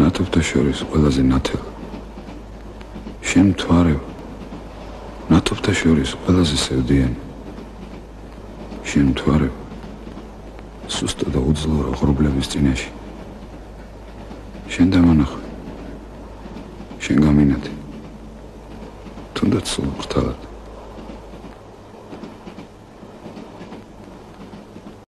ნათობთა შორის ყველაზე ნათელ. შენ მთვარევ ნათობთა შორის ყველაზე სევდიანი. შენ მთვარევ სუსტა და უძლურო ღრუბლების წინაშე. შენ დამანახე შენ გამინათე. თუნდაც სულ ხრთალად